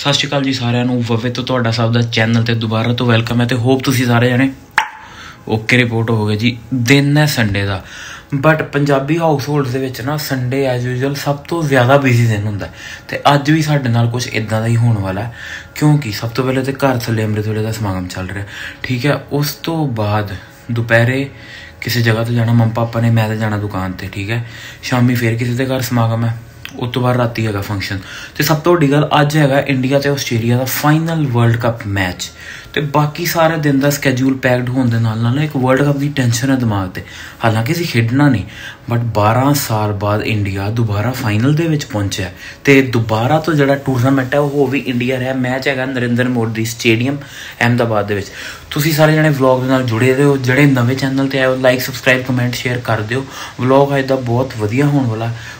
ਸਤਿ ਸ਼੍ਰੀ ਅਕਾਲ ਜੀ ਸਾਰਿਆਂ ਨੂੰ। ਵਵੇ ਤੋਂ ਤੁਹਾਡਾ ਸਭ ਦਾ ਚੈਨਲ ਤੇ ਦੁਬਾਰਾ ਤੋਂ ਵੈਲਕਮ ਹੈ ਤੇ ਹੋਪ ਤੁਸੀਂ ਸਾਰੇ ਜਣੇ ਓਕੇ ਰਿਪੋਰਟ ਹੋ ਗਏ ਜੀ। ਦਿਨ ਹੈ ਸੰਡੇ ਦਾ। ਬਟ ਪੰਜਾਬੀ ਹਾਊਸ ਹੋਲਡਸ ਦੇ ਵਿੱਚ ਨਾ ਸੰਡੇ ਐਜ਼ ਯੂਜੂਅਲ ਸਭ ਤੋਂ ਜ਼ਿਆਦਾ ਬਿਜ਼ੀ ਦਿਨ ਹੁੰਦਾ ਹੈ। ਤੇ ਅੱਜ ਵੀ ਸਾਡੇ ਨਾਲ ਕੁਝ ਇਦਾਂ ਦਾ ਹੀ ਹੋਣ ਵਾਲਾ ਕਿਉਂਕਿ ਸਭ ਤੋਂ ਪਹਿਲੇ ਤੇ ਘਰ ਥੱਲੇ ਅੰਮ੍ਰਿਤ ਵੇਲੇ ਦਾ ਸਮਾਗਮ ਚੱਲ ਰਿਹਾ ਠੀਕ ਹੈ, ਉਸ ਤੋਂ ਬਾਅਦ ਦੁਪਹਿਰੇ ਕਿਸੇ ਜਗ੍ਹਾ ਤੇ ਜਾਣਾ ਮੰਮਾ ਪਾਪਾ ਨੇ, ਮੈਂ ਤੇ ਜਾਣਾ ਦੁਕਾਨ ਤੇ, ਠੀਕ ਹੈ। ਸ਼ਾਮੀ ਫੇਰ ਕਿਸੇ ਦੇ ਘਰ ਸਮਾਗਮ ਹੈ। ਉਸ ਤੋਂ ਬਾਅਦ ਰਾਤੀ ਹੈਗਾ ਫੰਕਸ਼ਨ ਤੇ ਸਭ ਤੋਂ ਵੱਡੀ ਗੱਲ, ਅੱਜ ਹੈਗਾ ਇੰਡੀਆ ਤੇ ਆਸਟ੍ਰੇਲੀਆ ਦਾ ਫਾਈਨਲ ਵਰਲਡ ਕੱਪ ਮੈਚ ਤੇ ਬਾਕੀ ਸਾਰੇ ਦਿਨ ਦਾ ਸਕੇਡਿਊਲ ਪੈਕਡ ਹੋਣ ਦੇ ਨਾਲ ਨਾਲ ਇੱਕ ਵਰਲਡ ਕੱਪ ਦੀ ਟੈਨਸ਼ਨ ਹੈ ਦਿਮਾਗ ਤੇ। ਹਾਲਾਂਕਿ ਅਸੀਂ ਖੇਡਣਾ ਨਹੀਂ ਬਟ 12 ਸਾਲ ਬਾਅਦ ਇੰਡੀਆ ਦੁਬਾਰਾ ਫਾਈਨਲ ਦੇ ਵਿੱਚ ਪਹੁੰਚਿਆ ਤੇ ਦੁਬਾਰਾ ਤੋਂ ਜਿਹੜਾ ਟੂਰਨਾਮੈਂਟ ਹੈ, ਉਹ ਵੀ ਇੰਡੀਆ ਰਿਹਾ। ਮੈਚ ਹੈਗਾ ਨਰਿੰਦਰ ਮੋਦੀ ਸਟੇਡੀਅਮ ਅਹਿਮਦਾਬਾਦ ਦੇ ਵਿੱਚ। ਤੁਸੀਂ ਸਾਰੇ ਜਣੇ ਵਲੌਗ ਦੇ ਨਾਲ ਜੁੜੇ ਰਹੋ। ਜਿਹੜੇ ਨਵੇਂ ਚੈਨਲ ਤੇ ਆਏ ਹੋ ਲਾਈਕ ਸਬਸਕ੍ਰਾਈਬ ਕਮੈਂਟ ਸ਼ੇਅਰ ਕਰ ਦਿਓ। ਵਲੌਗ ਅੱਜ ਦਾ ਬਹੁਤ ਵਧੀਆ ਹੋਣ ਵਾਲਾ।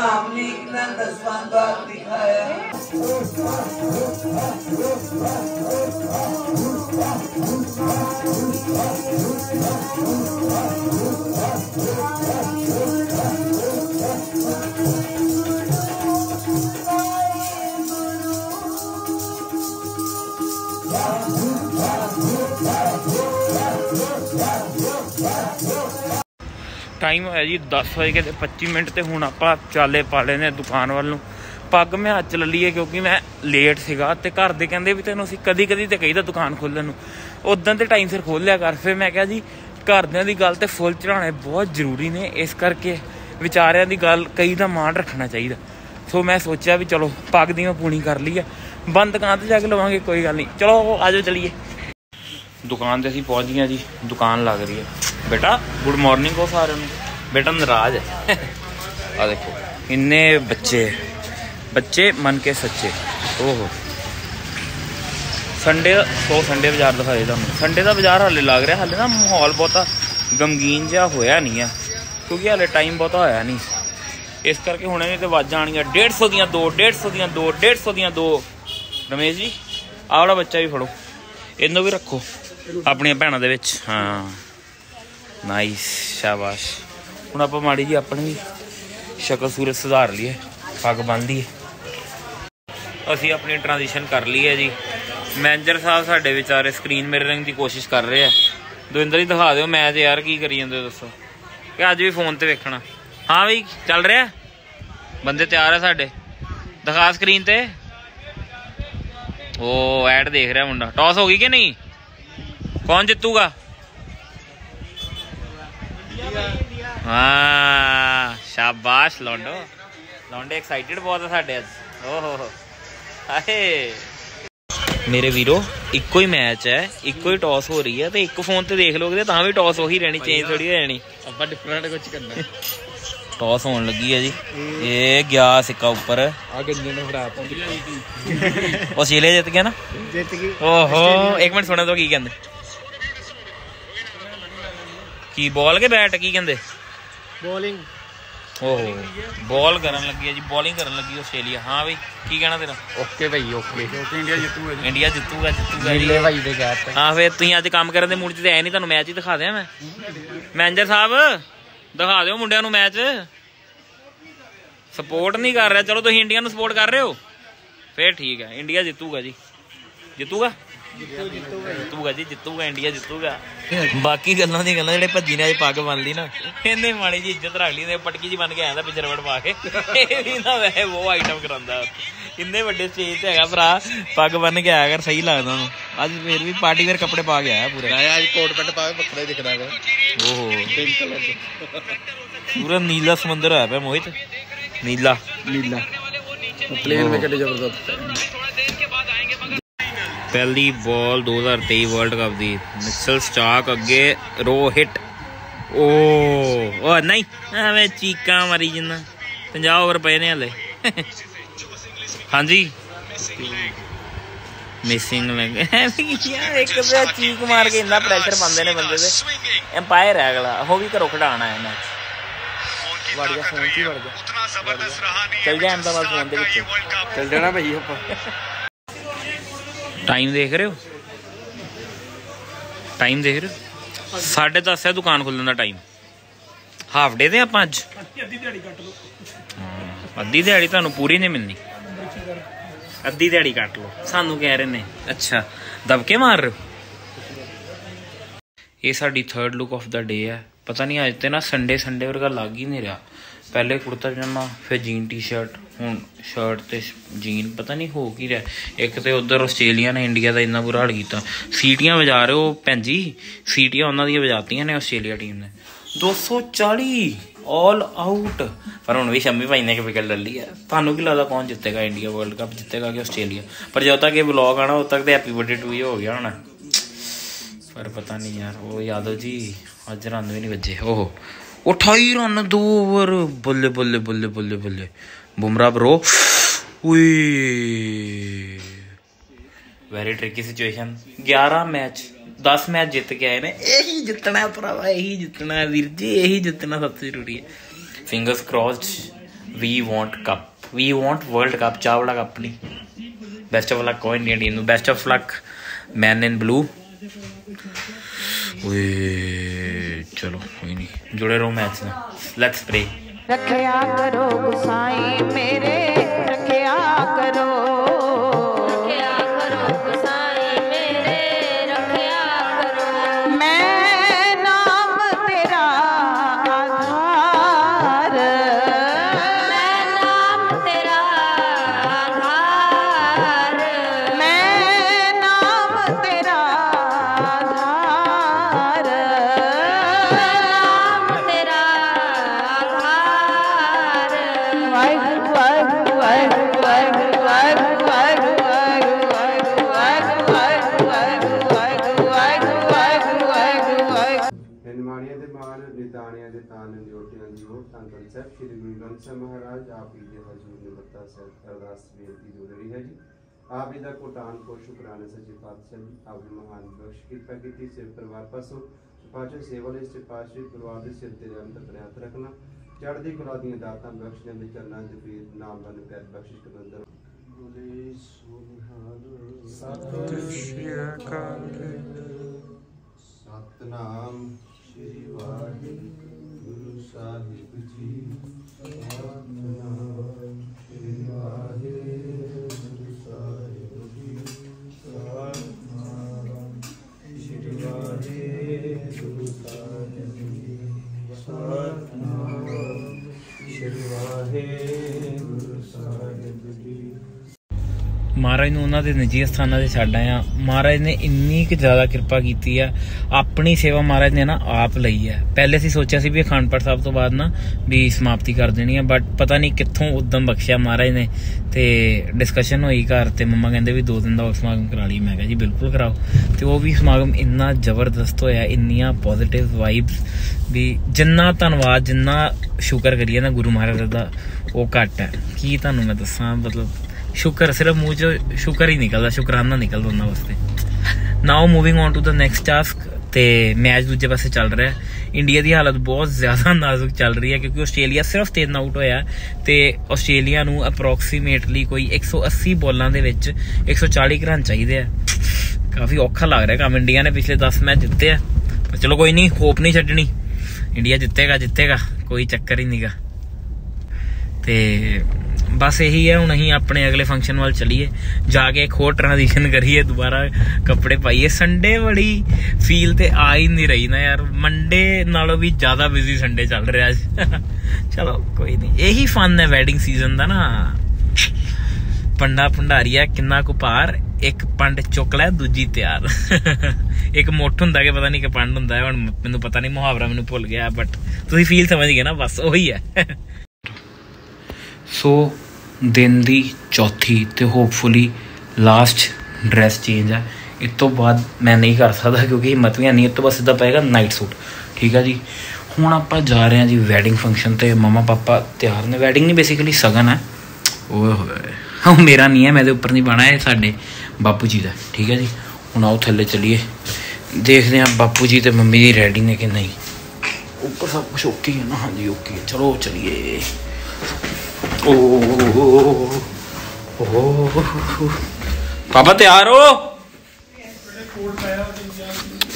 हमने इतना दसवां भाग दिखाया Thank you. ਟਾਈਮ ਹੋਇਆ ਜੀ 10 ਵਜੇ ਤੇ 25 ਮਿੰਟ ਤੇ ਹੁਣ ਆਪਾਂ ਚਾਲੇ ਪਾ ਲਏ ਨੇ ਦੁਕਾਨ ਵੱਲ ਨੂੰ। ਪੱਗ ਮੈਂ ਅੱਜ ਲੱਲੀਏ ਕਿਉਂਕਿ ਮੈਂ ਲੇਟ ਸੀਗਾ ਤੇ ਘਰ ਦੇ ਕਹਿੰਦੇ ਵੀ ਤੈਨੂੰ ਅਸੀਂ ਕਦੀ ਕਦੀ ਤੇ ਕਹੀਦਾ ਦੁਕਾਨ ਖੋਲਣ ਨੂੰ। ਉਦੋਂ ਤੇ ਟਾਈਮ ਸਿਰ ਖੋਲ ਲਿਆ ਕਰ। ਫਿਰ ਮੈਂ ਕਿਹਾ ਜੀ, ਘਰਦਿਆਂ ਦੀ ਗੱਲ ਤੇ ਫੁੱਲ ਚੜਾਉਣੇ ਬਹੁਤ ਜ਼ਰੂਰੀ ਨੇ। ਇਸ ਕਰਕੇ ਵਿਚਾਰਿਆਂ ਦੀ ਗੱਲ ਕਈ ਦਾ ਮਾਣ ਰੱਖਣਾ ਚਾਹੀਦਾ। ਸੋ ਮੈਂ ਸੋਚਿਆ ਵੀ ਚਲੋ, ਪੱਗ ਦੀ ਮੈਂ ਪੂਣੀ ਕਰ ਲਈ ਆ। ਬੰਦ ਦੁਕਾਨ ਤੇ ਜਾ ਕੇ ਲਵਾਂਗੇ, ਕੋਈ ਗੱਲ ਨਹੀਂ। ਚਲੋ, ਆਜੋ ਚਲੀਏ। ਦੁਕਾਨ ਤੇ ਅਸੀਂ ਪਹੁੰਚ ਗਏ ਜੀ। ਦੁਕਾਨ ਲੱਗ ਰਹੀ ਹੈ। ਬੇਟਾ ਗੁੱਡ ਮਾਰਨਿੰਗ ਹੋ ਸਾਰਿਆਂ ਨੂੰ। ਬੇਟਾ ਨਾਰਾਜ਼ ਹੈ। ਆ ਦੇਖੋ, ਇੰਨੇ ਬੱਚੇ ਬੱਚੇ ਮਨ ਕੇ ਸੱਚੇ। ਓਹੋ। ਸੰਡੇ ਦਾ ਸੋ ਸੰਡੇ ਬਾਜ਼ਾਰ ਦਿਖਾਏ ਤੁਹਾਨੂੰ। ਸੰਡੇ ਦਾ ਬਾਜ਼ਾਰ ਹਾਲੇ ਲੱਗ ਰਿਹਾ, ਹਾਲੇ ਨਾ ਮਾਹੌਲ ਬਹੁਤਾ ਗਮਗੀਨ ਜਿਹਾ ਹੋਇਆ ਨਹੀਂ ਆ, ਕਿਉਂਕਿ ਹਾਲੇ ਟਾਈਮ ਬਹੁਤਾ ਹੋਇਆ ਨਹੀਂ। ਇਸ ਕਰਕੇ ਹੁਣੇ ਨਹੀਂ ਤੇ ਵੱਜ ਜਾਣਗੀਆਂ 150 ਦੀਆਂ ਦੋ 150 ਦੀਆਂ ਦੋ 150 ਦੀਆਂ ਦੋ। ਰਮੇਸ਼ ਜੀ, ਆਹ ਵਾਲਾ ਬੱਚਾ ਵੀ ਫੜੋ। ਇਹਨੂੰ ਵੀ ਰੱਖੋ, ਆਪਣੀਆਂ ਭੈਣਾਂ ਦੇ ਵਿੱਚ। ਹਾਂ। ਨਾਈਸ ਸ਼ਾਬਾਸ਼। ਹੁਣ ਆਪਾਂ ਮਾੜੀ ਜੀ ਆਪਣੀ ਵੀ ਸ਼ਕਲ ਸੂਰਤ ਸੁਧਾਰ ਲਈਏ, ਪੱਗ ਬੰਨ ਲਈਏ। ਅਸੀਂ ਆਪਣੀ ਟ੍ਰਾਂਜੀਸ਼ਨ ਕਰ ਲਈ ਹੈ ਜੀ। ਮੈਨੇਜਰ ਸਾਹਿਬ ਸਾਡੇ ਵਿਚਾਰੇ ਸਕਰੀਨ ਮਿਰਰਿੰਗ ਦੀ ਕੋਸ਼ਿਸ਼ ਕਰ ਰਹੇ ਆ। ਦਵਿੰਦਰ ਜੀ ਦਿਖਾ ਦਿਓ ਮੈਚ ਯਾਰ ਕੀ ਕਰੀ ਜਾਂਦੇ ਦੱਸੋ। ਕਿ ਅੱਜ ਵੀ ਫੋਨ ਤੇ ਵੇਖਣਾ। ਹਾਂ ਵੀ ਚੱਲ ਰਿਹਾ? ਬੰਦੇ ਤਿਆਰ ਆ ਸਾਡੇ। ਦਿਖਾ ਸਕਰੀਨ ਤੇ। ਉਹ ਐਡ ਦੇਖ ਰਿਹਾ ਮੁੰਡਾ। ਟਾਸ ਹੋ ਗਈ ਕਿ ਨਹੀਂ? ਕੌਣ ਜਿੱਤੂਗਾ? ਹਾਂ ਸ਼ਾਬਾਸ਼ ਲੋਂਡੋ। ਲੋਂਡੇ ਐਕਸਾਈਟਿਡ ਬਹੁਤ ਆ ਸਾਡੇ ਅੱਜ। ਓਹੋ ਹਾਏ। ਮੇਰੇ ਵੀਰੋ ਇੱਕੋ ਹੀ ਮੈਚ ਹੈ ਇੱਕੋ ਹੀ ਟਾਸ ਹੋ ਰਹੀ ਹੈ ਤੇ ਇੱਕ ਫੋਨ ਤੇ ਦੇਖ ਲੋਗੇ ਤਾਂ ਵੀ ਟਾਸ ਉਹੀ ਰਹਿਣੀ ਚੇਂਜ ਥੋੜੀ ਹੋ ਜਾਣੀ। ਆਪਾਂ ਡਿਫਰੈਂਟ ਕੁਝ ਕਰਨਾ। ਟਾਸ ਹੋਣ ਲੱਗੀ ਹੈ ਜੀ। ਇਹ ਗਿਆ ਸਿੱਕਾ ਉੱਪਰ। ਆ ਗੰਜੇ ਨੇ ਫੜਾ ਆਪਾਂ। ਉਹ ਸੀਲੇ ਜਿੱਤ ਗਿਆ ਨਾ? ਜਿੱਤ ਗਈ। ਓਹੋ ਇੱਕ ਮਿੰਟ ਸੁਣੋ ਤਾਂ ਕੀ ਕਹਿੰਦੇ। ਕੀ ਬਾਲ ਕੇ ਬੈਟ ਕੀ ਕਹਿੰਦੇ? ਬੋਲਿੰਗ ਓਹੋ ਬਾਲ ਕਰਨ ਲੱਗੀ ਹੈ ਜੀ ਬੋਲਿੰਗ ਕਰਨ ਲੱਗੀ ਆਸਟ੍ਰੇਲੀਆ। ਹਾਂ ਬਈ ਕੀ ਕਹਿਣਾ ਤੇਰਾ? ਓਕੇ ਭਾਈ ਓਕੇ। ਇੰਡੀਆ ਜਿੱਤੂਗਾ ਇੰਡੀਆ ਜਿੱਤੂਗਾ ਜਿੱਤੂਗਾ ਜੀ। ਭਾਈ ਦੇ ਤੇ। ਹਾਂ ਫੇਰ ਤੁਸੀਂ ਅੱਜ ਕੰਮ ਕਰਨ ਦੇ ਮੂਡ 'ਚ ਤੇ ਆਏ ਨਹੀਂ ਤੁਹਾਨੂੰ ਮੈਚ ਹੀ ਦਿਖਾ ਦਿਆਂ ਮੈਂ। ਮੈਨੇਜਰ ਸਾਹਿਬ ਦਿਖਾ ਦਿਓ ਮੁੰਡਿਆਂ ਨੂੰ ਮੈਚ ਸਪੋਰਟ ਨਹੀਂ ਕਰ ਰਿਹਾ। ਚਲੋ ਤੁਸੀਂ ਇੰਡੀਆ ਨੂੰ ਸਪੋਰਟ ਕਰ ਰਹੇ ਹੋ। ਫੇਰ ਠੀਕ ਹੈ ਇੰਡੀਆ ਜਿੱਤੂਗਾ ਜੀ। ਜਿੱਤੂਗਾ? ਜਿੱਤੂਗਾ ਜੀ ਜਿੱਤੂਗਾ ਇੰਡੀਆ ਜਿੱਤੂਗਾ। ਬਾਕੀ ਗੱਲਾਂ ਦੀ ਗੱਲਾਂ ਜਿਹੜੇ ਭੱਜੀ ਨੇ ਅੱਜ ਪੱਗ ਬੰਨ ਲਈ ਨਾ ਇਹਨੇ ਮਾੜੀ ਜੀ ਇੱਜ਼ਤ ਰੱਖ ਲਈ ਨੇ ਪਟਕੀ ਜੀ ਬਣ ਕੇ ਆਇਆ ਪਿੱਛੇ ਰਬੜ ਪਾ ਕੇ। ਇਹ ਵੀ ਨਾ ਵੈਸੇ ਉਹ ਆਈਟਮ ਕਰਾਉਂਦਾ। ਇੰਨੇ ਵੱਡੇ ਸਟੇਜ ਤੇ ਹੈਗਾ ਭਰਾ ਪੱਗ ਬੰਨ ਕੇ ਆਇਆ ਕਰ ਸਹੀ ਲੱਗਦਾ ਉਹਨੂੰ। ਅੱਜ ਫੇਰ ਵੀ ਪਾਰਟੀ ਵੇਅਰ ਕੱਪੜੇ ਪਾ ਕੇ ਆਇਆ ਪੂਰੇ। ਅੱਜ ਕੋਟ ਪੈਂਟ ਪਾ ਕੇ ਬੱਕਰਾ ਹੀ ਦਿਖਦਾ ਵਾ ਓਹੋ। ਪਿੰਕ ਕਲਰ ਪੂਰਾ ਨੀਲਾ ਸਮੁੰਦਰ ਹੋਇਆ ਪਿਆ ਮੋਹਿਤ। ਨੀਲਾ। ਨੀਲਾ। ਪਲੇਨ ਵਿੱਚ ਕਿੱਡੇ ਜ਼ਬਰਦਸਤ। ਹੈ ਪਹਿਲੀ ਬਾਲ 2023 ਵਰਲਡ ਕੱਪ ਦੀ ਮਿਸਲ ਸਟਾਕ ਅੱਗੇ ਰੋ ਹਿੱਟ ਓ ਓ ਨਹੀਂ ਐਵੇਂ ਚੀਕਾਂ ਮਾਰੀ ਜਿੰਨਾ 50 ਓਵਰ ਪਏ ਨੇ ਹਲੇ ਹਾਂਜੀ ਮਿਸਿੰਗ ਲੱਗੇ ਐਵੇਂ ਕੀ ਯਾਰ ਇੱਕ ਤਾਂ ਚੀਕ ਮਾਰ ਕੇ ਇੰਨਾ ਪ੍ਰੈਸ਼ਰ ਪਾਉਂਦੇ ਨੇ ਬੰਦੇ ਤੇ ਐਮਪਾਇਰ ਹੈ ਅਗਲਾ ਉਹ ਵੀ ਘਰੋਂ ਖਡਾਣਾ ਹੈ ਮੈਚ ਵੜ ਜਾ ਫੋਨ 'ਚ ਹੀ ਵੜ ਜਾ ਚੱਲ ਜਾ ਅਹਿਮਦਾਬਾਦ ਫੋਨ ਦੇ ਵਿੱਚ ਚੱਲ ਜਾਣਾ ਭਾਈ ਆਪਾਂ ਟਾਈਮ ਦੇਖ ਰਹੇ ਹੋ? ਟਾਈਮ ਦੇਖ ਰਹੇ ਹੋ? 10:30 ਹੈ ਦੁਕਾਨ ਖੁੱਲਣ ਦਾ ਟਾਈਮ ਹਾਫ ਡੇ ਦੇ ਆਪਾਂ ਅੱਜ? ਅੱਧੀ ਦਿਹਾੜੀ ਕੱਟ ਲਓ ਅੱਧੀ ਦਿਹਾੜੀ ਤੁਹਾਨੂੰ ਪੂਰੀ ਨਹੀਂ ਮਿਲਣੀ। ਅੱਧੀ ਦਿਹਾੜੀ ਕੱਟ ਲਓ। ਸਾਨੂੰ ਕਹਿ ਰਹੇ ਨੇ। ਅੱਛਾ, ਦਬਕੇ ਮਾਰ ਰਹੇ ਇਹ ਸਾਡੀ third look of the day ਹੈ। ਪਤਾ ਨਹੀਂ, ਅੱਜ ਤੇ ਨਾ ਸੰਡੇ ਸੰਡੇ ਵਰਗਾ ਲੱਗ ਹੀ ਨਹੀਂ ਰਿਹਾ। ਪਹਿਲੇ ਕੁੜਤਾ ਪਜਾਮਾ, ਫਿਰ ਜੀਨ ਟੀ-ਸ਼ਰਟ ਹੁਣ ਸ਼ਰਟ ਤੇ ਜੀਨ ਪਤਾ ਨਹੀਂ ਹੋ ਕੀ ਰਿਹਾ। ਇੱਕ ਤੇ ਉਧਰ ਆਸਟ੍ਰੇਲੀਆ ਨੇ ਇੰਡੀਆ ਦਾ ਇੰਨਾ ਬੁਰਾ ਹਾਲ ਕੀਤਾ। ਸੀਟੀਆਂ ਵਜਾ ਰਹੇ ਹੋ ਭੈਣ ਸੀਟੀਆਂ ਉਹਨਾਂ ਦੀਆਂ ਵਜਾਤੀਆਂ ਨੇ ਆਸਟ੍ਰੇਲੀਆ ਟੀਮ ਨੇ। 240 ਆਲ ਆਊਟ ਪਰ ਹੁਣ ਵੀ ਸ਼ੰਮੀ ਭਾਈ ਨੇ ਕਿ ਵਿਕਟ ਲੈ ਲਈ ਹੈ ਤੁਹਾਨੂੰ ਕੀ ਲੱਗਦਾ ਕੌਣ ਜਿੱਤੇਗਾ ਇੰਡੀਆ ਵਰਲਡ ਕੱਪ ਜਿੱਤੇਗਾ ਕਿ ਆਸਟ੍ਰੇਲੀਆ? ਪਰ ਜਦੋਂ ਤੱਕ ਇਹ ਵਲੌਗ ਆਣਾ ਉਦੋਂ ਤੱਕ ਤੇ ਹੈਪੀ ਬਰਥਡੇ ਟੂ ਹੀ ਹੋ ਗਿਆ ਹੋਣਾ। ਪਰ ਪਤਾ ਨਹੀਂ ਯਾਰ, ਉਹ ਯਾਦਵ ਜੀ ਅੱਜ ਰਨ ਵੀ ਨਹੀਂ ਵੱਜੇ। ਓਹੋ। अठाई रन दो ओवर बल्ले बल्ले बल्ले बल्ले बल्ले। Bumrah bro very tricky situation ग्यारह मैच दस मैच जीत के आए ने। यही जितना भरावा, यही जितना, वीर जी, यही जितना सबसे ज़रूरी है। Fingers crossed we want cup we want world cup Chawla cup नहीं। बेस्ट ऑफ़ लक को Indian. Team best of luck man in blue ओए ਚਲੋ, ਕੋਈ ਨਹੀਂ ਜੁੜੇ ਰਹੋ ਮੈਚ ਨਾਲ। ਲੈਟਸ ਪ੍ਰੇ ਰੱਖਿਆ ਕਰੋ ਗੁਸਾਈ ਮੇਰੇ, ਰੱਖਿਆ ਕਰੋ। ਉਹ ਤਾਂ ਸਾਹਿਬ ਸ਼੍ਰੀ ਗੁਰੂ ਗ੍ਰੰਥ ਸਾਹਿਬ ਮਹਾਰਾਜ ਆਪ ਜੀ ਦੇ ਹਜ਼ੂਰ ਨੇ ਬੱਤਾ ਸਾਹਿਬ ਅਰਦਾਸ ਬੇਨਤੀ ਹੋ ਰਹੀ ਹੈ ਜੀ। ਆਪ ਜੀ ਦਾ ਕੋਟਾਨ ਕੋ ਸ਼ੁਕਰਾਨੇ ਸੱਚੇ ਪਾਤਸ਼ਾਹ ਜੀ ਆਪ ਦੀ ਮਹਾਨ ਬਖਸ਼ ਕਿਰਪਾ ਕੀਤੀ ਸਿਰ ਪਰਿਵਾਰ ਪਾਸੋਂ ਪਾਚੇ ਸੇਵਾ ਲਈ ਸੱਚੇ ਪਾਤਸ਼ਾਹ ਪਰਿਵਾਰ ਦੇ ਸਿਰ ਤੇ ਰਹਿਮਤ ਬਰਿਆਤ ਰੱਖਣਾ ਚੜ੍ਹਦੀ ਕਲਾ ਦੀਆਂ ਦਾਤਾਂ ਬਖਸ਼ ਦੇ ਚਰਨਾਂ ਦੇ ਪੀਰ ਨਾਮ ਦਾ ਪਿਆਰ ਬਖਸ਼ਿਸ਼ ਕਰਨ ਦਾ। ਬੋਲੇ ਸਤਿ ਸ਼੍ਰੀ ਅਕਾਲ। ਸਤਨਾਮ। ਸ੍ਰੀ ਵਾਹਿਗੁਰੂ। ਮਹਾਰਾਜ ਨੂੰ ਉਹਨਾਂ ਦੇ ਨਿੱਜੀ ਸਥਾਨਾਂ ਤੇ ਛੱਡ ਆਇਆ। ਮਹਾਰਾਜ ਨੇ ਇੰਨੀ ਕਿ ਜ਼ਿਆਦਾ ਕਿਰਪਾ ਕੀਤੀ ਆ। ਆਪਣੀ ਸੇਵਾ ਮਹਾਰਾਜ ਨੇ ਨਾ ਆਪ ਲਈ ਹੈ ਪਹਿਲੇ ਅਸੀਂ ਸੋਚਿਆ ਸੀ ਵੀ ਅਖੰਡ ਪਾਠ ਸਾਹਿਬ ਤੋਂ ਬਾਅਦ ਨਾ ਵੀ ਸਮਾਪਤੀ ਕਰ ਦੇਣੀ ਆ ਬਟ ਪਤਾ ਨਹੀਂ ਕਿੱਥੋਂ ਉਦਮ ਬਖਸ਼ਿਆ ਮਹਾਰਾਜ ਨੇ ਤੇ ਡਿਸਕਸ਼ਨ ਹੋਈ ਘਰ ਤੇ ਮੰਮਾ ਕਹਿੰਦੇ ਵੀ ਦੋ ਦਿਨ ਦਾ ਹੋਰ ਸਮਾਗਮ ਕਰਾ ਲਈ। ਮੈਂ ਕਿਹਾ ਜੀ ਬਿਲਕੁਲ ਕਰਾਓ। ਤੇ ਉਹ ਵੀ ਸਮਾਗਮ ਇੰਨਾ ਜ਼ਬਰਦਸਤ ਹੋਇਆ, ਇੰਨੀਆਂ ਪੋਜ਼ਿਟਿਵ ਵਾਈਬਸ ਵੀ ਜਿੰਨਾ ਧੰਨਵਾਦ, ਜਿੰਨਾ ਸ਼ੁਕਰ ਕਰੀਏ ਨਾ ਗੁਰੂ ਮਹਾਰਾਜ ਦਾ, ਉਹ ਘੱਟ ਹੈ ਕੀ ਤੁਹਾਨੂੰ ਮੈਂ ਦੱਸਾਂ? ਮਤਲਬ ਸ਼ੁਕਰ, ਸਿਰਫ ਮੂੰਹ ਚੋਂ ਸ਼ੁਕਰ ਹੀ ਨਿਕਲਦਾ, ਸ਼ੁਕਰਾਨਾ ਨਿਕਲਦਾ ਉਹਨਾਂ ਵਾਸਤੇ। Now moving on to the next task ਤੇ ਮੈਚ ਦੂਜੇ ਪਾਸੇ ਚੱਲ ਰਿਹਾ ਇੰਡੀਆ ਦੀ ਹਾਲਤ ਬਹੁਤ ਜ਼ਿਆਦਾ ਨਾਜ਼ੁਕ ਚੱਲ ਰਹੀ ਹੈ, ਕਿਉਂਕਿ ਆਸਟ੍ਰੇਲੀਆ ਸਿਰਫ 3 ਆਊਟ ਹੋਇਆ ਤੇ ਆਸਟ੍ਰੇਲੀਆ ਨੂੰ ਅਪਰੋਕਸੀਮੇਟਲੀ ਕੋਈ 180 ਬੋਲਾਂ ਦੇ ਵਿੱਚ 140 ਰਨ ਚਾਹੀਦੇ ਆ। ਕਾਫੀ ਔਖਾ ਲੱਗ ਰਿਹਾ ਕੰਮ। ਇੰਡੀਆ ਨੇ ਪਿਛਲੇ 10 ਮੈਚ ਜਿੱਤੇ ਆ। ਪਰ ਚਲੋ ਕੋਈ ਨਹੀਂ ਹੋਪ ਨਹੀਂ ਛੱਡਣੀ। ਇੰਡੀਆ ਜਿੱਤੇਗਾ ਜਿੱਤੇਗਾ, ਕੋਈ ਚੱਕਰ ਹੀ ਨਹੀਂਗਾ ਤੇ ਬਸ ਇਹੀ ਹੈ, ਹੁਣ ਅਸੀਂ ਆਪਣੇ ਅਗਲੇ ਫੰਕਸ਼ਨ ਵੱਲ ਚਲੀਏ। ਜਾ ਕੇ ਇੱਕ ਹੋਰ ਟ੍ਰਾਂਜੀਸ਼ਨ ਕਰੀਏ, ਦੁਬਾਰਾ ਕੱਪੜੇ ਪਾਈਏ। ਸੰਡੇ ਬੜੀ ਫੀਲ ਤੇ ਆ ਹੀ ਨਹੀਂ ਰਹੀ ਨਾ ਯਾਰ। ਮੰਡੇ ਨਾਲੋਂ ਵੀ ਜ਼ਿਆਦਾ ਬਿਜ਼ੀ ਸੰਡੇ ਚੱਲ ਰਿਹਾ ਅੱਜ। ਚਲੋ, ਕੋਈ ਨਹੀਂ। ਇਹੀ ਫਨ ਹੈ ਵੈਡਿੰਗ ਸੀਜ਼ਨ ਦਾ ਨਾ। ਪੰਡਾ ਭੰਡਾਰੀਆ ਕਿੰਨਾ ਕੁ ਭਾਰ। ਇੱਕ ਪੰਡ ਚੁੱਕ ਲੈ, ਦੂਜੀ ਤਿਆਰ। ਇੱਕ ਮੁੱਠ ਹੁੰਦਾ ਕਿ ਪਤਾ ਨਹੀਂ ਕਿ ਪੰਡ ਹੁੰਦਾ ਹੁਣ ਮੈਨੂੰ ਪਤਾ ਨਹੀਂ, ਮੁਹਾਵਰਾ ਮੈਨੂੰ ਭੁੱਲ ਗਿਆ ਬਟ ਤੁਸੀਂ ਫੀਲ ਸਮਝ ਗਏ ਨਾ, ਬਸ ਉਹੀ ਹੈ। ਸੋ ਦਿਨ ਦੀ ਚੌਥੀ ਤੇ ਹੋਪਫੁਲੀ ਲਾਸਟ ਡਰੈਸ ਚੇਂਜ ਹੈ ਇਸ ਤੋਂ ਬਾਅਦ ਮੈਂ ਨਹੀਂ ਕਰ ਸਕਦਾ ਕਿਉਂਕਿ ਹਿੰਮਤ ਵੀ ਨਹੀਂ। ਇਸ ਤੋਂ ਬਾਅਦ ਸਿੱਧਾ ਪਏਗਾ ਨਾਈਟ ਸੂਟ ਠੀਕ ਹੈ ਜੀ? ਹੁਣ ਆਪਾਂ ਜਾ ਰਹੇ ਹਾਂ ਜੀ ਵੈਡਿੰਗ ਫੰਕਸ਼ਨ ਤੇ। ਮਮਾ ਪਾਪਾ ਤਿਆਰ ਨੇ। ਵੈਡਿੰਗ ਨਹੀਂ ਬੇਸਿਕਲੀ ਸਗਨ ਹੈ। ਓਏ ਹੋਏ। ਹਾਂ ਮੇਰਾ ਨਹੀਂ ਹੈ, ਮੈਂ ਦੇ ਉੱਪਰ ਨਹੀਂ ਪਾਣਾ ਹੈ ਸਾਡੇ ਬਾਪੂ ਜੀ ਦਾ। ਠੀਕ ਹੈ ਜੀ? ਹੁਣ ਆਓ ਥੱਲੇ ਚਲੀਏ। ਦੇਖਦੇ ਹਾਂ ਬਾਪੂ ਜੀ ਤੇ ਮੰਮੀ ਦੀ ਰੈਡੀ ਨੇ ਕਿ ਨਹੀਂ। ਉੱਪਰ ਸਭ ਕੁਝ ਓਕੇ ਹੈ ਨਾ? ਹਾਂਜੀ ਓਕੇ ਚਲੋ, ਚਲੀਏ। ਓ ਓ ਪਾਪਾ ਤਿਆਰ ਹੋ?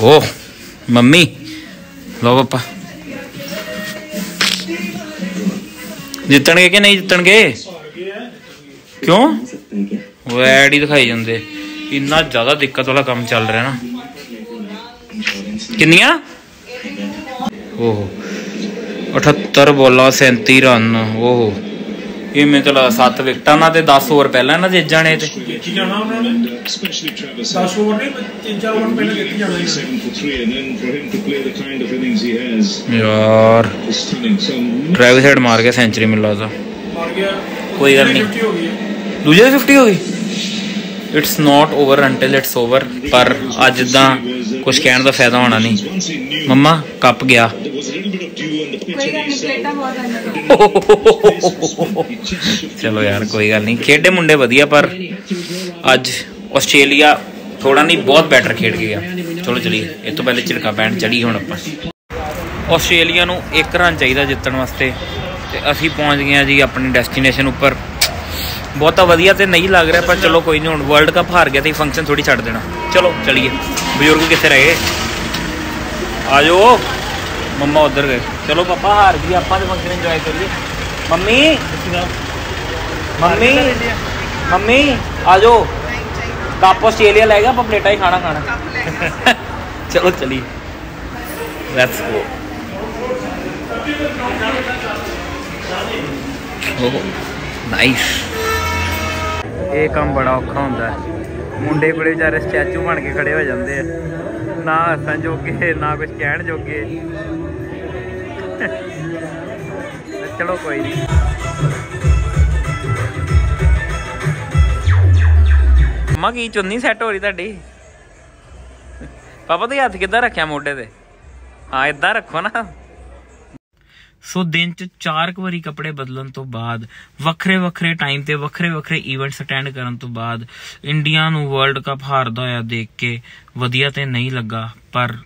ਓ, ਮੰਮੀ। ਲੋ ਪਾਪਾ। ਜਿੱਤਣਗੇ ਕਿ ਨਹੀਂ ਜਿੱਤਣਗੇ? ਕਿਉਂ? ਉਹ ਐਡ ਹੀ ਦਿਖਾਈ ਜਾਂਦੇ। ਇੰਨਾ ਜ਼ਿਆਦਾ ਦਿੱਕਤ ਵਾਲਾ ਕੰਮ ਚੱਲ ਰਿਹਾ ਨਾ। ਕਿੰਨੀਆਂ? ਓਹ। 78 ਬੋਲਾਂ 37 ਰਨ। ਓਹ। ਇਹ ਤਾਂ ਲੱਗਦਾ 7 ਵਿਕਟਾਂ ਨਾਲ ਤੇ 10 ਓਵਰ ਪਹਿਲਾਂ ਇਹਨਾਂ ਦੇ ਜਾਣੇ ਤੇ। ਕੀ ਜਾਣਾ ਉਹਨਾਂ ਨੇ? Especially Travis 10 ਓਵਰ ਨਹੀਂ ਤਿੰਨ ਚਾਰ ਓਵਰ ਪਹਿਲਾਂ ਜਿੱਤ ਜਾਣਾ ਸੀ। seven for three, and then for him to play the kind of innings he has ਯਾਰ ਹੈਡ ਮਾਰ ਗਿਆ ਸੈਂਚਰੀ ਮੈਨੂੰ ਲੱਗਦਾ ਮਾਰ ਗਿਆ। ਕੋਈ ਗੱਲ ਨਹੀਂ। 50 ਹੋ ਗਈ। ਹੈ। ਦੂਜੇ ਦੀ 50 ਹੋ ਗਈ? It's not over until it's over ਪਰ ਅੱਜ ਦਾ ਕੁਝ ਕਹਿਣ ਦਾ ਫਾਇਦਾ ਹੋਣਾ ਨਹੀਂ। ਮੰਮਾ ਕੱਪ ਗਿਆ। ਚਲੋ ਯਾਰ, ਕੋਈ ਗੱਲ ਨਹੀਂ। ਖੇਡੇ ਮੁੰਡੇ ਵਧੀਆ, ਪਰ ਅੱਜ ਆਸਟ੍ਰੇਲੀਆ ਥੋੜਾ ਨਹੀਂ, ਬਹੁਤ ਬੈਟਰ ਖੇਡ ਕੇ ਗਿਆ ਚਲੋ ਚਲੀਏ, ਇਹ ਤੋਂ ਪਹਿਲੇ ਝਿੜਕਾ ਪੈਣ ਚੜੀ ਹੁਣ ਆਪਾਂ। ਆਸਟ੍ਰੇਲੀਆ ਨੂੰ ਇੱਕ ਰਨ ਚਾਹੀਦਾ ਜਿੱਤਣ ਵਾਸਤੇ, ਤੇ ਅਸੀਂ ਪਹੁੰਚ ਗਏ ਆ ਜੀ ਆਪਣੀ ਡੈਸਟੀਨੇਸ਼ਨ ਉੱਪਰ। ਬਹੁਤਾ ਵਧੀਆ ਤੇ ਨਹੀਂ ਲੱਗ ਰਿਹਾ, ਪਰ ਚਲੋ ਕੋਈ ਨਹੀਂ, ਹੁਣ ਵਰਲਡ ਕੱਪ ਹਾਰ ਗਿਆ ਤੇ ਫੰਕਸ਼ਨ ਥੋੜੀ ਛੱਡ ਦੇਣਾ। ਚਲੋ ਚਲੀਏ, ਬਜ਼ੁਰਗ ਕਿੱਥੇ ਰਹਿ ਗਏ? ਆ ਜਾਓ। ਮੰਮਾ ਉਧਰ ਗਏ। ਚਲੋ ਪਾਪਾ ਹਾਰ ਗਈ ਆਪਾਂ ਤੇ ਫੰਕਸ਼ਨ ਇੰਜੋਏ ਕਰੀਏ। ਮੰਮੀ ਮੰਮੀ ਮੰਮੀ ਆ ਜਾਓ ਕੱਪ ਆਸਟ੍ਰੇਲੀਆ ਲੈ ਗਿਆ ਆਪਾਂ ਪਲੇਟਾਂ ਹੀ ਖਾਣਾ ਖਾਣਾ। ਚਲੋ ਚਲੀ ਲੈਟਸ ਗੋ ਓਹ ਨਾਈਸ ਇਹ ਕੰਮ ਬੜਾ ਔਖਾ ਹੁੰਦਾ ਹੈ। ਮੁੰਡੇ ਕੋਲੇ ਵਿਚਾਰੇ ਸਟੈਚੂ ਬਣ ਕੇ ਖੜੇ ਹੋ ਜਾਂਦੇ ਆ। ਨਾ ਹੱਸਣ ਜੋਗੇ ਨਾ ਕੁਝ ਕਹਿਣ ਜੋਗੇ। ਚਲੋ ਕੋਈ ਨਹੀਂ ਮੰਮਾ ਕੀ ਚੁੰਨੀ ਸੈੱਟ ਹੋ ਰਹੀ ਤੁਹਾਡੀ? ਪਾਪਾ ਤੇ ਹੱਥ ਕਿੱਦਾਂ ਰੱਖਿਆ ਮੋਢੇ ਤੇ? ਹਾਂ ਇਦਾਂ ਰੱਖੋ ਨਾ। ਸੋ ਦਿਨ ਚ ਚਾਰ ਕੁ ਵਾਰੀ ਕੱਪੜੇ ਬਦਲਣ ਤੋਂ ਬਾਅਦ, ਵੱਖਰੇ ਵੱਖਰੇ ਟਾਈਮ ਤੇ ਵੱਖਰੇ ਵੱਖਰੇ ਇਵੈਂਟਸ ਅਟੈਂਡ ਕਰਨ ਤੋਂ ਬਾਅਦ ਇੰਡੀਆ ਨੂੰ ਵਰਲਡ ਕੱਪ ਹਾਰਦਾ ਹੋਇਆ ਦੇਖ ਕੇ ਵਧੀਆ ਤੇ ਨਹੀਂ ਲੱਗਾ, ਪਰ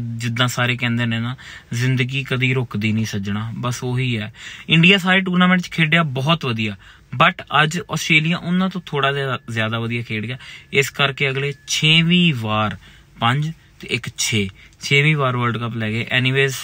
ਜਿੱਦਾਂ ਸਾਰੇ ਕਹਿੰਦੇ ਨੇ ਨਾ, ਜ਼ਿੰਦਗੀ ਕਦੀ ਰੁਕਦੀ ਨਹੀਂ ਸੱਜਣਾ, ਬਸ ਉਹੀ ਹੈ। ਇੰਡੀਆ ਸਾਰੇ ਟੂਰਨਾਮੈਂਟ 'ਚ ਖੇਡਿਆ, ਬਹੁਤ ਵਧੀਆ। ਬਟ ਅੱਜ ਆਸਟ੍ਰੇਲੀਆ ਉਹਨਾਂ ਤੋਂ ਥੋੜਾ ਜਿਹਾ ਜ਼ਿਆਦਾ ਵਧੀਆ ਖੇਡ ਗਿਆ। ਇਸ ਕਰਕੇ ਅਗਲੇ 6ਵੀਂ ਵਾਰ 5 ਤੇ ਇੱਕ 6 6ਵੀਂ ਵਾਰ ਵਰਲਡ ਕੱਪ ਲੈ ਗਏ। Anyways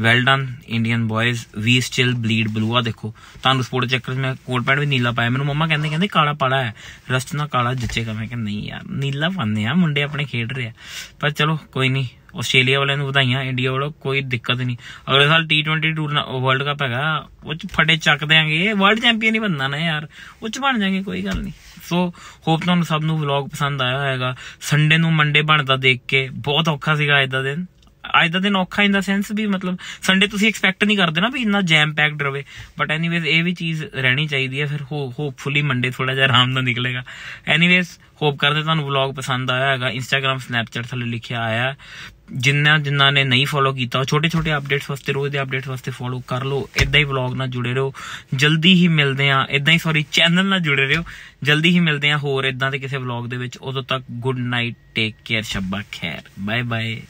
well done Indian boys we still bleed blue ਆ ਦੇਖੋ, ਤੁਹਾਨੂੰ ਸਪੋਰਟ ਚੱਕਰ 'ਚ ਮੈਂ ਕੋਟ ਪੈਂਟ ਵੀ ਨੀਲਾ ਪਾਇਆ। ਮੈਨੂੰ ਮੰਮਾ ਕਹਿੰਦੇ ਕਹਿੰਦੇ ਕਾਲਾ ਪਾਲਾ ਹੈ। ਰਸਟ ਨਾ ਕਾਲਾ ਜੱਚੇਗਾ। ਮੈਂ ਕਿਹਾ, ਨਹੀਂ ਯਾਰ, ਨੀਲਾ ਪਾਉਂਦੇ ਆ, ਮੁੰਡੇ ਆਪਣੇ ਖੇਡ ਰਹੇ ਆ। ਪਰ ਚਲੋ, ਕੋਈ ਨਹੀਂ। ਆਸਟ੍ਰੇਲੀਆ ਵਾਲਿਆਂ ਨੂੰ ਵਧਾਈਆਂ, ਇੰਡੀਆ ਵੱਲੋਂ ਕੋਈ ਦਿੱਕਤ ਨਹੀਂ। ਅਗਲੇ ਸਾਲ T20 ਟੂਰਨਾ ਵਰਲਡ ਕੱਪ ਹੈਗਾ, ਉਹ ਚ ਫਟੇ ਚੱਕ ਦਿਆਂਗੇ। ਵਰਲਡ ਚੈਂਪੀਅਨ ਹੀ ਬਣਨਾ ਨਾ ਯਾਰ, ਉਹ ਚ ਬਣ ਜਾਾਂਗੇ, ਕੋਈ ਗੱਲ ਨਹੀਂ। ਸੋ ਹੋਪ ਤੁਹਾਨੂੰ ਸਭ ਨੂੰ ਵਲੌਗ ਪਸੰਦ ਆਇਆ ਹੋਵੇਗਾ ਸੰਡੇ ਨੂੰ ਮੰਡੇ ਬਣਦਾ ਦੇਖ ਕੇ, ਬਹੁਤ ਔਖਾ ਸੀਗਾ ਅੱਜ ਦਾ ਦਿਨ। ਅੱਜ ਦਾ ਦਿਨ ਔਖਾ ਇਨ ਦਾ ਸੈਂਸ ਵੀ ਮਤਲਬ ਸੰਡੇ ਤੁਸੀਂ ਐਕਸਪੈਕਟ ਨਹੀਂ ਕਰਦੇ ਨਾ ਵੀ ਇੰਨਾ ਜੈਮ ਪੈਕਡ ਰਵੇ। ਬਟ ਐਨੀਵੇਜ਼ ਇਹ ਵੀ ਚੀਜ਼ ਰਹਿਣੀ ਚਾਹੀਦੀ ਹੈ, ਫਿਰ ਹੋਪਫੁਲੀ ਮੰਡੇ ਥੋੜਾ ਜਿਹਾ ਆਰਾਮ ਨਾਲ ਨਿਕਲੇਗਾ। ਐਨੀਵੇਜ਼ ਹੋਪ ਕਰਦੇ ਤੁਹਾਨੂੰ ਵਲੌਗ ਪਸੰਦ ਆਇਆ ਹੈਗਾ ਇੰਸਟਾਗ੍ਰam ਸਨੈਪਚੈਟ ਥੱਲੇ ਲਿਖਿਆ ਆਇਆ। ਜਿੰਨਾ ਜਿੰਨਾ ਨੇ ਨਹੀਂ ਫੋਲੋ ਕੀਤਾ ਛੋਟੇ ਛੋਟੇ ਅਪਡੇਟਸ ਵਾਸਤੇ, ਰੋਜ਼ ਦੇ ਅਪਡੇਟਸ ਵਾਸਤੇ ਫੋਲੋ ਕਰ ਲਓ ਇਦਾਂ ਹੀ ਵਲੌਗ ਨਾਲ ਜੁੜੇ ਰਹੋ, ਜਲਦੀ ਹੀ ਮਿਲਦੇ ਆ ਇਦਾਂ ਹੀ ਸੌਰੀ ਚੈਨਲ ਨਾਲ ਜੁੜੇ ਰਹੋ, ਜਲਦੀ ਹੀ ਮਿਲਦੇ ਆ ਹੋਰ ਇਦਾਂ ਦੇ ਕਿਸੇ ਵਲੌਗ ਦੇ ਵਿੱਚ, ਉਦੋਂ ਤੱਕ ਗੁੱਡ ਨਾਈਟ ਟੇਕ ਕੇਅਰ ਸ਼ਬਾ ਖੈਰ ਬਾਏ ਬਾਏ